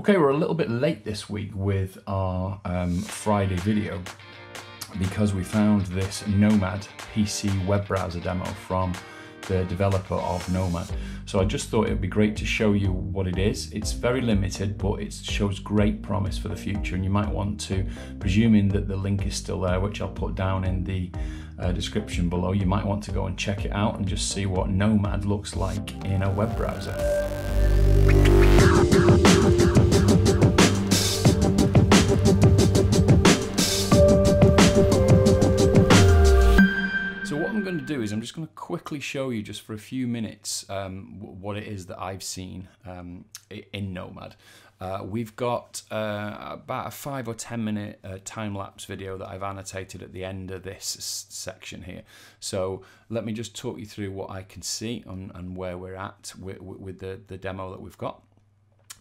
Okay, we're a little bit late this week with our um, Friday video because we found this Nomad PC web browser demo from the developer of Nomad. So I just thought it would be great to show you what it is. It's very limited, but it shows great promise for the future. And you might want to, presuming that the link is still there, which I'll put down in the uh, description below, you might want to go and check it out and just see what Nomad looks like in a web browser. Do is I'm just going to quickly show you just for a few minutes um, what it is that I've seen um, in Nomad. Uh, we've got uh, about a five or ten minute uh, time lapse video that I've annotated at the end of this section here. So let me just talk you through what I can see and, and where we're at with, with the, the demo that we've got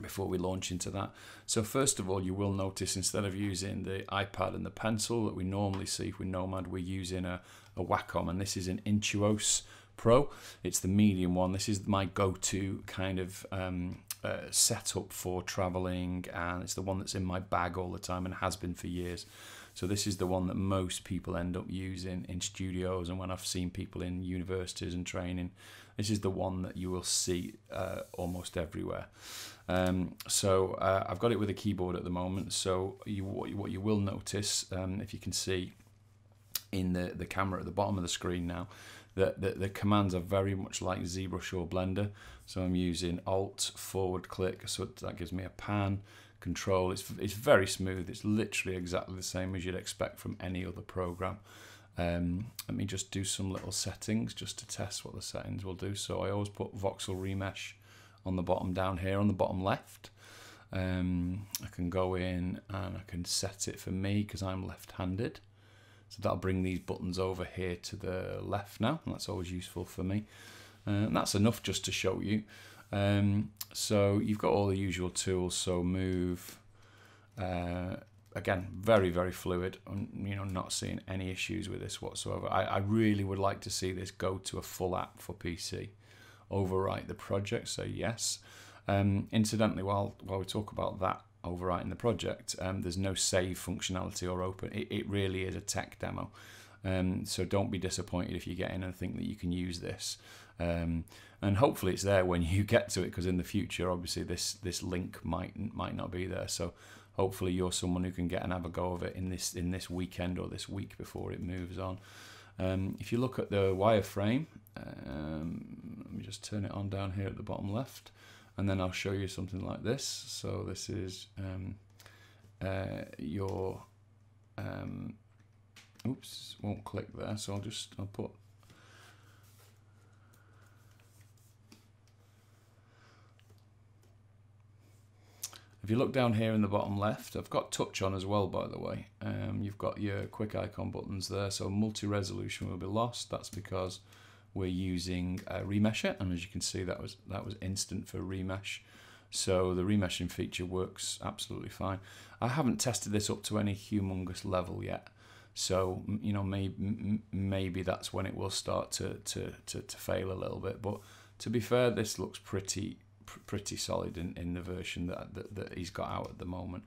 before we launch into that. So first of all, you will notice instead of using the iPad and the pencil that we normally see with Nomad, we're using a, a Wacom, and this is an Intuos Pro. It's the medium one. This is my go-to kind of um, uh, setup for traveling, and it's the one that's in my bag all the time and has been for years. So this is the one that most people end up using in studios, and when I've seen people in universities and training, this is the one that you will see uh, almost everywhere. Um, so uh, I've got it with a keyboard at the moment. So you, what, you, what you will notice, um, if you can see in the, the camera at the bottom of the screen now, that the, the commands are very much like ZBrush or Blender. So I'm using Alt, forward click, so that gives me a pan, control. It's, it's very smooth. It's literally exactly the same as you'd expect from any other program. Um, let me just do some little settings just to test what the settings will do. So I always put voxel remesh on the bottom down here on the bottom left. Um, I can go in and I can set it for me because I'm left-handed. So that'll bring these buttons over here to the left now. And that's always useful for me. Uh, and that's enough just to show you. Um, so you've got all the usual tools. So move, uh, again, very, very fluid. You know, not seeing any issues with this whatsoever. I, I really would like to see this go to a full app for PC. Overwrite the project, so yes. Um, incidentally, while while we talk about that, overwriting the project. Um, there's no save functionality or open. It, it really is a tech demo. Um, so don't be disappointed if you get in and think that you can use this. Um, and hopefully it's there when you get to it because in the future, obviously this this link might might not be there. So hopefully you're someone who can get and have a go of it in this in this weekend or this week before it moves on. Um, if you look at the wireframe, um, let me just turn it on down here at the bottom left and then I'll show you something like this. So this is um, uh, your, um, oops, won't click there. So I'll just, I'll put, If you look down here in the bottom left, I've got touch on as well, by the way. Um, you've got your quick icon buttons there, so multi-resolution will be lost. That's because we're using uh, Remesher, and as you can see, that was that was instant for remesh. So the remeshing feature works absolutely fine. I haven't tested this up to any humongous level yet, so you know maybe maybe that's when it will start to to to, to fail a little bit. But to be fair, this looks pretty pr pretty solid in, in the version that, that, that he's got out at the moment.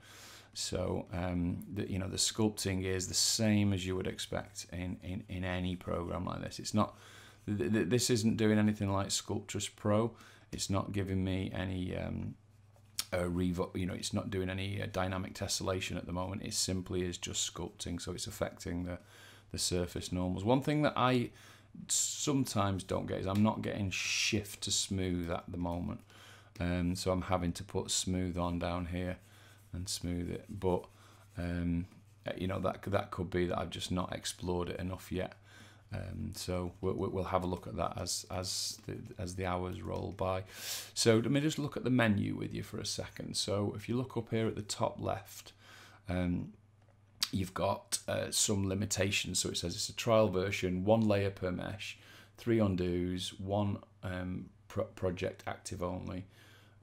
So um, the, you know the sculpting is the same as you would expect in, in, in any program like this. It's not this isn't doing anything like Sculptris Pro. It's not giving me any um, revo you know, it's not doing any uh, dynamic tessellation at the moment. It simply is just sculpting, so it's affecting the the surface normals. One thing that I sometimes don't get is I'm not getting shift to smooth at the moment. Um, so I'm having to put smooth on down here and smooth it. But um, you know that that could be that I've just not explored it enough yet. Um, so we'll, we'll, have a look at that as as the, as the hours roll by. So let me just look at the menu with you for a second. So if you look up here at the top left, um, you've got uh, some limitations. So it says it's a trial version, one layer per mesh, three undos, one um, pro project active only,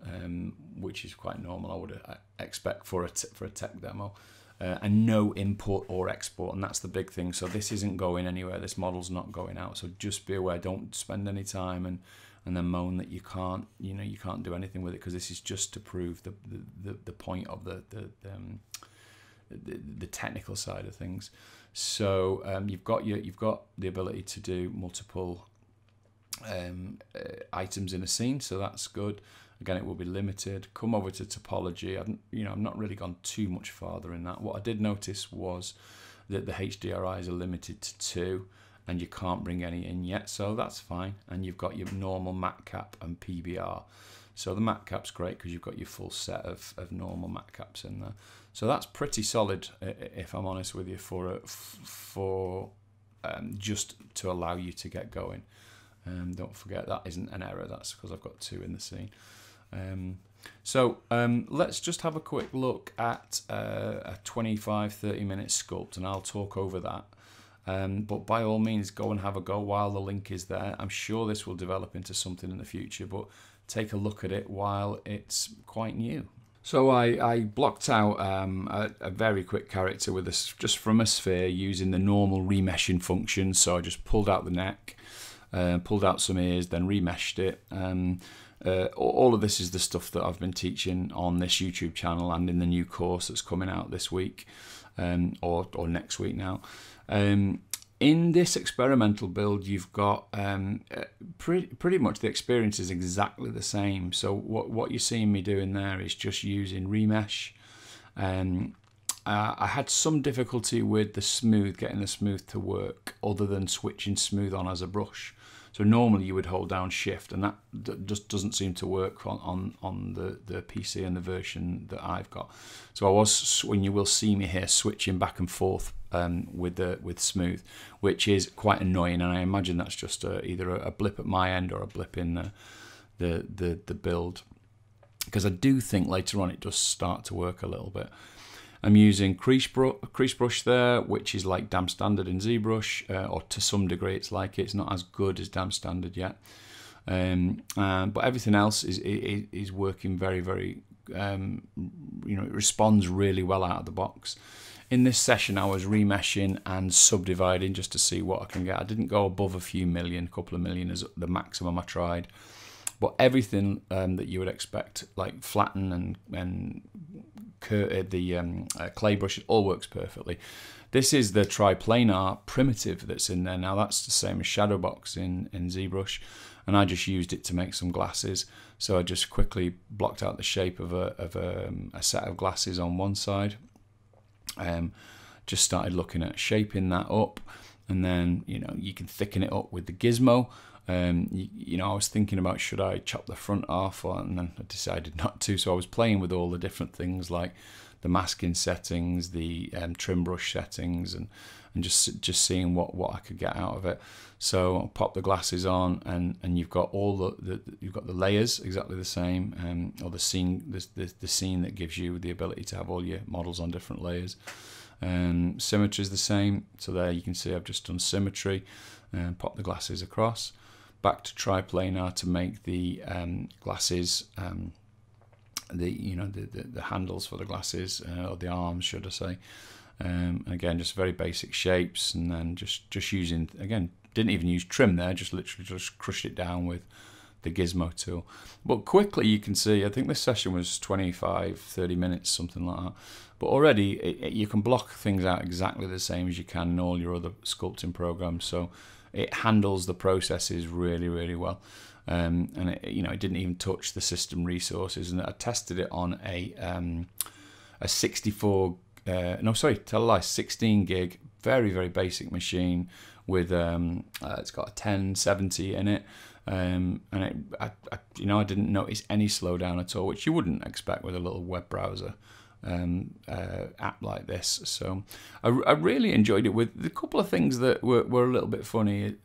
um, which is quite normal. I would uh, expect for a for a tech demo uh, and no import or export and that's the big thing so this isn't going anywhere this model's not going out so just be aware don't spend any time and and then moan that you can't you know you can't do anything with it because this is just to prove the the, the, the point of the the, um, the, the technical side of things. So um, you've got your you've got the ability to do multiple um, uh, items in a scene, so that's good. Again, it will be limited. Come over to topology. I've you know I've not really gone too much farther in that. What I did notice was that the HDRIs are limited to two, and you can't bring any in yet, so that's fine. And you've got your normal mat cap and PBR. So the mat cap's great because you've got your full set of, of normal mat caps in there. So that's pretty solid, if I'm honest with you, for for um, just to allow you to get going. Um, don't forget that isn't an error. That's because I've got two in the scene. Um, so um, let's just have a quick look at uh, a 25 30 minute sculpt and I'll talk over that. Um, but by all means, go and have a go while the link is there. I'm sure this will develop into something in the future, but take a look at it while it's quite new. So I, I blocked out um, a, a, very quick character with this just from a sphere using the normal remeshing function. So I just pulled out the neck, uh, pulled out some ears, then remeshed it. Um, uh, all of this is the stuff that I've been teaching on this YouTube channel and in the new course that's coming out this week um, or, or next week now. Um, in this experimental build, you've got um, uh, pretty, pretty much the experience is exactly the same. So what, what you're seeing me doing there is just using remesh. Um, uh, I had some difficulty with the smooth, getting the smooth to work other than switching smooth on as a brush. So normally you would hold down shift and that just doesn't seem to work on, on, on the, the PC and the version that I've got. So I was, when you will see me here, switching back and forth um, with the with smooth, which is quite annoying. And I imagine that's just a, either a, blip at my end or a blip in the, the, the, the build. Because I do think later on it does start to work a little bit. I'm using crease, br- crease brush there, which is like Dam Standard in ZBrush, uh, or to some degree it's like it. It's not as good as Dam Standard yet. Um, uh, but everything else is, is, is working very, very, um, you know, it responds really well out of the box. In this session, I was remeshing and subdividing just to see what I can get. I didn't go above a few million, a couple of million is the maximum I tried. But everything um, that you would expect, like flatten and, and uh, the um, uh, clay brush, it all works perfectly. This is the triplanar primitive that's in there. Now that's the same as Shadowbox in, in ZBrush and I just used it to make some glasses. So I just quickly blocked out the shape of a, of a, um, a set of glasses on one side. Um, just started looking at shaping that up and then you know you can thicken it up with the gizmo um, you, you, know, I was thinking about should I chop the front off, and then I decided not to. So I was playing with all the different things like the masking settings, the um, trim brush settings, and and just just seeing what what I could get out of it. So I pop the glasses on, and and you've got all the, the you've got the layers exactly the same, um, or the scene the, the the scene that gives you the ability to have all your models on different layers. Um, symmetry is the same. So there you can see I've just done symmetry and pop the glasses across back to triplanar to make the um, glasses, um, the you know the, the, the, handles for the glasses uh, or the arms, should I say? Um, again, just very basic shapes, and then just just using again didn't even use trim there, just literally just crushed it down with the gizmo tool. But quickly you can see, I think this session was 25, 30 minutes, something like that. But already it, it, you can block things out exactly the same as you can in all your other sculpting programs. So it handles the processes really, really well. Um, and it, you know, it didn't even touch the system resources. And I tested it on a um, a 64, uh, no, sorry, tell a lie, 16 gig, very, very basic machine with um, uh, it's got a 1070 in it. Um, and it, I, I, you know, I didn't notice any slowdown at all, which you wouldn't expect with a little web browser um, uh, app like this. So I, I, really enjoyed it with a couple of things that were, were a little bit funny,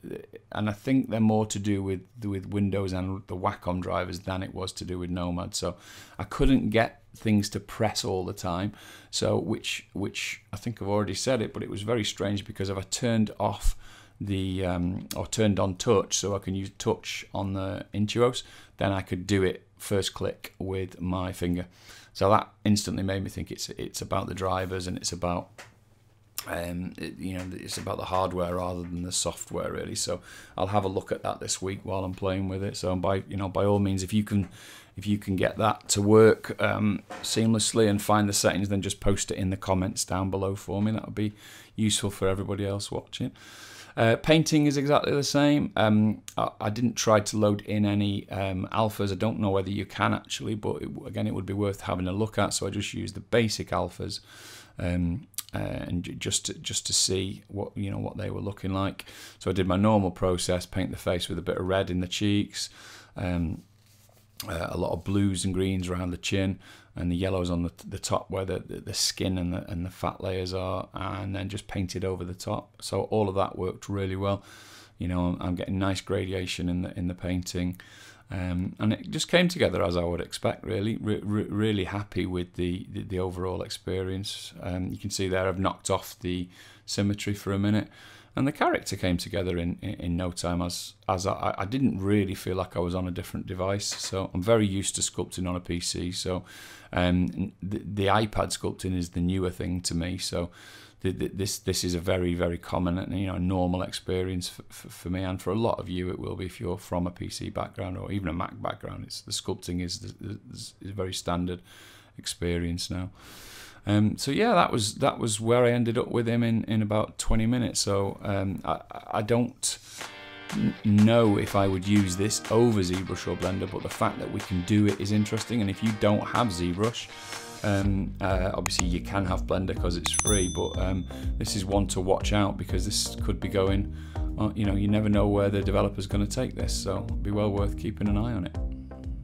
and I think they're more to do with with Windows and the Wacom drivers than it was to do with Nomad. So I couldn't get things to press all the time. So which which I think I've already said it, but it was very strange because if I turned off the um, or turned on touch so I can use touch on the Intuos, then I could do it first click with my finger. So that instantly made me think it's it's about the drivers and it's about um, it, you know, it's about the hardware rather than the software, really. So I'll have a look at that this week while I'm playing with it. So by you know, by all means, if you can, if you can get that to work um, seamlessly and find the settings, then just post it in the comments down below for me. That would be useful for everybody else watching. Uh, painting is exactly the same. Um, I, I, didn't try to load in any um, alphas. I don't know whether you can actually, but it, again, it would be worth having a look at. So I just used the basic alphas. Um, uh, and just to, just to see what you know what they were looking like. So I did my normal process: paint the face with a bit of red in the cheeks, um, uh, a lot of blues and greens around the chin, and the yellows on the, the top where the, the skin and the, and the fat layers are, and then just painted over the top. So all of that worked really well. You know, I'm, getting nice gradation in the in the painting. Um, and it just came together as I would expect. Really, re- re- really happy with the the, the overall experience. Um, you can see there I've knocked off the symmetry for a minute, and the character came together in in, in no time. As as I, I didn't really feel like I was on a different device. So I'm very used to sculpting on a PC. So um, the, the iPad sculpting is the newer thing to me. So this this is a very very common and you know normal experience for, for, for, me and for a lot of you it will be if you're from a PC background or even a Mac background. It's the sculpting is is, is a very standard experience now. Um, so yeah, that was that was where I ended up with him in, in about 20 minutes. So um, I, I don't know if I would use this over ZBrush or Blender, but the fact that we can do it is interesting. And if you don't have ZBrush, um, uh, obviously, you can have Blender because it's free, but um, this is one to watch out because this could be going. Uh, you know, you never know where the developer's going to take this, so be well worth keeping an eye on it.